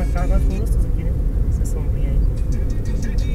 uma casa gostosa aqui, né? Essa sombrinha aí.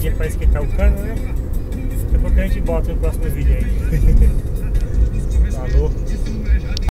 Aguinha para esquentar o cano, né? A pouco a gente bota no próximo vídeo aí. Falou.